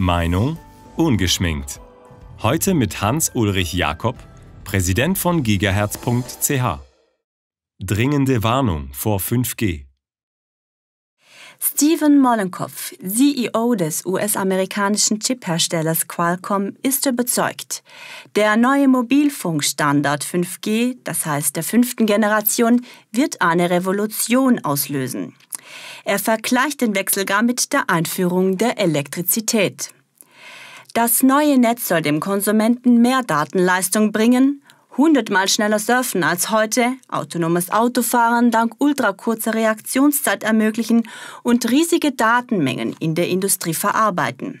Meinung ungeschminkt. Heute mit Hans-Ulrich Jakob, Präsident von gigahertz.ch. Dringende Warnung vor 5G. Steven Mollenkopf, CEO des US-amerikanischen Chipherstellers Qualcomm, ist überzeugt. Der neue Mobilfunkstandard 5G, das heißt der fünften Generation, wird eine Revolution auslösen. Er vergleicht den Wechsel gar mit der Einführung der Elektrizität. Das neue Netz soll dem Konsumenten mehr Datenleistung bringen, hundertmal schneller surfen als heute, autonomes Autofahren dank ultrakurzer Reaktionszeit ermöglichen und riesige Datenmengen in der Industrie verarbeiten.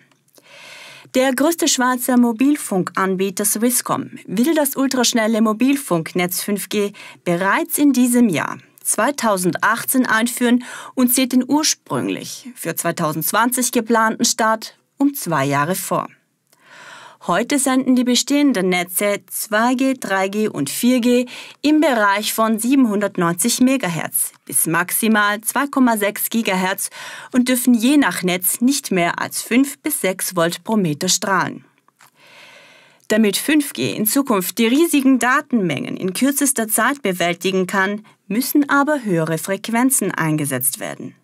Der größte Schweizer Mobilfunkanbieter Swisscom will das ultraschnelle Mobilfunknetz 5G bereits in diesem Jahr 2018 einführen und sieht den ursprünglich für 2020 geplanten Start um zwei Jahre vor. Heute senden die bestehenden Netze 2G, 3G und 4G im Bereich von 790 MHz bis maximal 2,6 GHz und dürfen je nach Netz nicht mehr als 5 bis 6 Volt pro Meter strahlen. Damit 5G in Zukunft die riesigen Datenmengen in kürzester Zeit bewältigen kann, müssen aber höhere Frequenzen eingesetzt werden.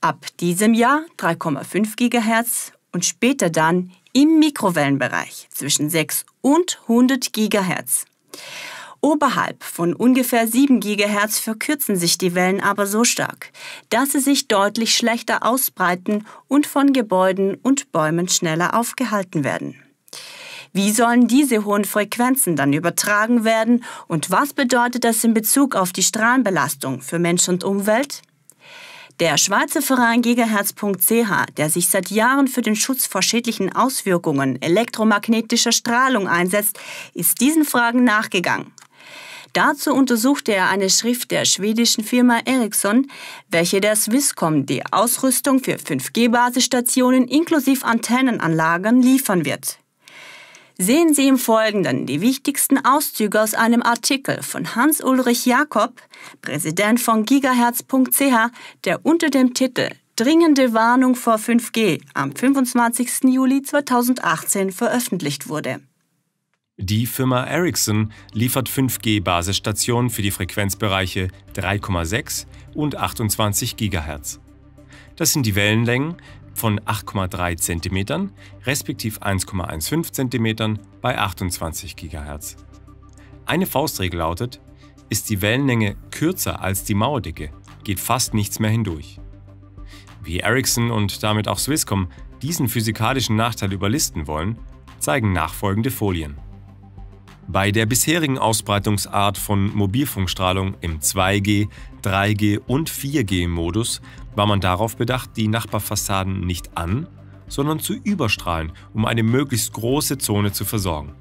Ab diesem Jahr 3,5 GHz und später dann im Mikrowellenbereich zwischen 6 und 100 GHz. Oberhalb von ungefähr 7 GHz verkürzen sich die Wellen aber so stark, dass sie sich deutlich schlechter ausbreiten und von Gebäuden und Bäumen schneller aufgehalten werden. Wie sollen diese hohen Frequenzen dann übertragen werden und was bedeutet das in Bezug auf die Strahlenbelastung für Mensch und Umwelt? Der Schweizer Verein Gigahertz.ch, der sich seit Jahren für den Schutz vor schädlichen Auswirkungen elektromagnetischer Strahlung einsetzt, ist diesen Fragen nachgegangen. Dazu untersuchte er eine Schrift der schwedischen Firma Ericsson, welche der Swisscom die Ausrüstung für 5G-Basisstationen inklusive Antennenanlagen liefern wird. Sehen Sie im Folgenden die wichtigsten Auszüge aus einem Artikel von Hans-Ulrich Jakob, Präsident von gigahertz.ch, der unter dem Titel Dringende Warnung vor 5G am 25. Juli 2018 veröffentlicht wurde. Die Firma Ericsson liefert 5G-Basisstationen für die Frequenzbereiche 3,6 und 28 GHz. Das sind die Wellenlängen, von 8,3 cm respektive 1,15 cm bei 28 GHz. Eine Faustregel lautet, ist die Wellenlänge kürzer als die Mauerdicke, geht fast nichts mehr hindurch. Wie Ericsson und damit auch Swisscom diesen physikalischen Nachteil überlisten wollen, zeigen nachfolgende Folien. Bei der bisherigen Ausbreitungsart von Mobilfunkstrahlung im 2G, 3G und 4G-Modus war man darauf bedacht, die Nachbarfassaden nicht an, sondern zu überstrahlen, um eine möglichst große Zone zu versorgen.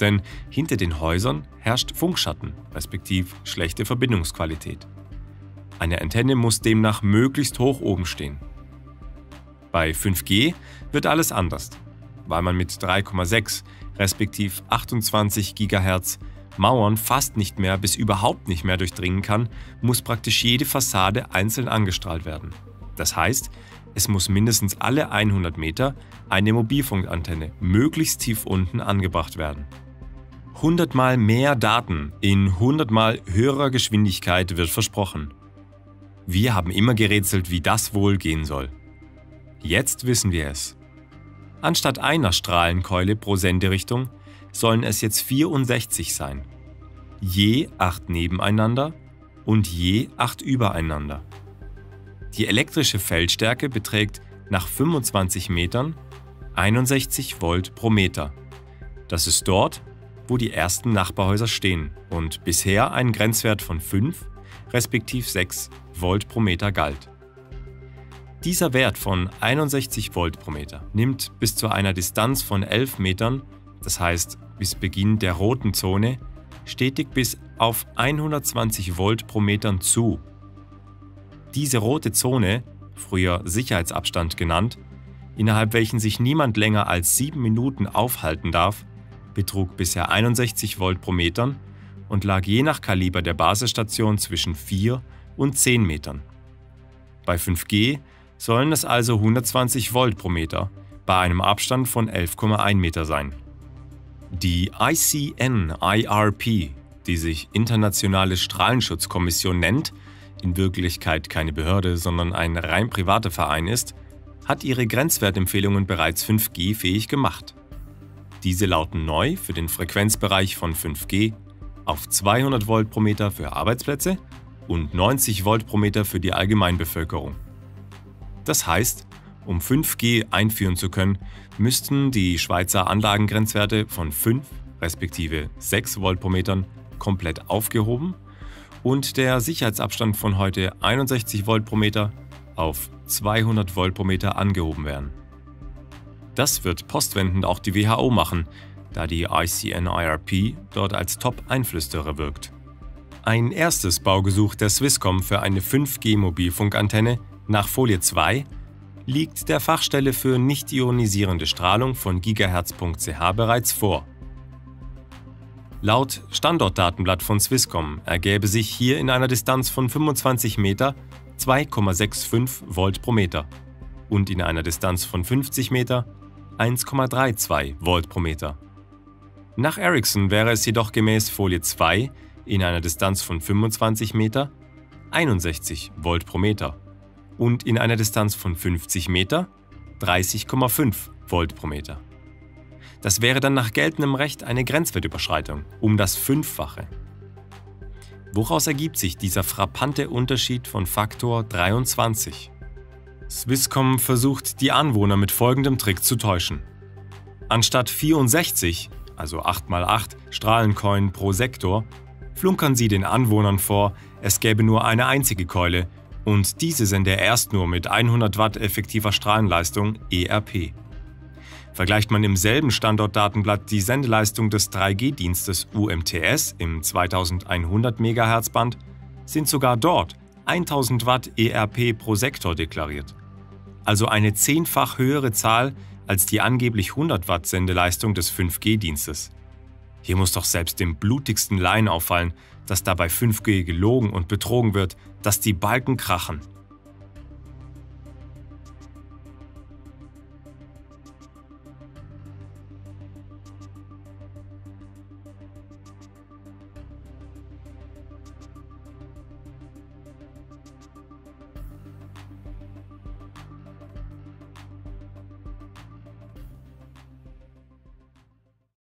Denn hinter den Häusern herrscht Funkschatten, respektive schlechte Verbindungsqualität. Eine Antenne muss demnach möglichst hoch oben stehen. Bei 5G wird alles anders, weil man mit 3,6 respektive 28 GHz Mauern fast nicht mehr bis überhaupt nicht mehr durchdringen kann, muss praktisch jede Fassade einzeln angestrahlt werden. Das heißt, es muss mindestens alle 100 Meter eine Mobilfunkantenne möglichst tief unten angebracht werden. 100 mal mehr Daten in 100 mal höherer Geschwindigkeit wird versprochen. Wir haben immer gerätselt, wie das wohl gehen soll. Jetzt wissen wir es. Anstatt einer Strahlenkeule pro Senderichtung sollen es jetzt 64 sein. Je acht nebeneinander und je acht übereinander. Die elektrische Feldstärke beträgt nach 25 Metern 61 Volt pro Meter. Das ist dort, wo die ersten Nachbarhäuser stehen und bisher ein Grenzwert von 5 respektive 6 Volt pro Meter galt. Dieser Wert von 61 Volt pro Meter nimmt bis zu einer Distanz von 11 Metern, das heißt bis Beginn der roten Zone, stetig bis auf 120 Volt pro Meter zu. Diese rote Zone, früher Sicherheitsabstand genannt, innerhalb welchen sich niemand länger als 7 Minuten aufhalten darf, betrug bisher 61 Volt pro Meter und lag je nach Kaliber der Basisstation zwischen 4 und 10 Metern. Bei 5G sollen es also 120 Volt pro Meter bei einem Abstand von 11,1 Meter sein. Die ICN-IRP, die sich Internationale Strahlenschutzkommission nennt, in Wirklichkeit keine Behörde, sondern ein rein privater Verein ist, hat ihre Grenzwertempfehlungen bereits 5G fähig gemacht. Diese lauten neu für den Frequenzbereich von 5G auf 200 Volt pro Meter für Arbeitsplätze und 90 Volt pro Meter für die Allgemeinbevölkerung. Das heißt, um 5G einführen zu können, müssten die Schweizer Anlagengrenzwerte von 5 respektive 6 Volt pro Metern komplett aufgehoben und der Sicherheitsabstand von heute 61 Volt pro Meter auf 200 Volt pro Meter angehoben werden. Das wird postwendend auch die WHO machen, da die ICNIRP dort als Top-Einflüsterer wirkt. Ein erstes Baugesuch der Swisscom für eine 5G-Mobilfunkantenne nach Folie 2 liegt der Fachstelle für nicht ionisierende Strahlung von gigahertz.ch bereits vor. Laut Standortdatenblatt von Swisscom ergäbe sich hier in einer Distanz von 25 Meter 2,65 Volt pro Meter und in einer Distanz von 50 Meter 1,32 Volt pro Meter. Nach Ericsson wäre es jedoch gemäß Folie 2 in einer Distanz von 25 Meter 61 Volt pro Meter und in einer Distanz von 50 Meter 30,5 Volt pro Meter. Das wäre dann nach geltendem Recht eine Grenzwertüberschreitung um das Fünffache. Woraus ergibt sich dieser frappante Unterschied von Faktor 23? Swisscom versucht die Anwohner mit folgendem Trick zu täuschen. Anstatt 64, also 8x8 Strahlencoin pro Sektor, flunkern sie den Anwohnern vor, es gäbe nur eine einzige Keule und diese sende erst nur mit 100 Watt effektiver Strahlenleistung ERP. Vergleicht man im selben Standortdatenblatt die Sendeleistung des 3G-Dienstes UMTS im 2100 MHz Band, sind sogar dort 1000 Watt ERP pro Sektor deklariert. Also eine zehnfach höhere Zahl als die angeblich 100 Watt Sendeleistung des 5G-Dienstes. Hier muss doch selbst dem blutigsten Laien auffallen, dass dabei 5G gelogen und betrogen wird, dass die Balken krachen.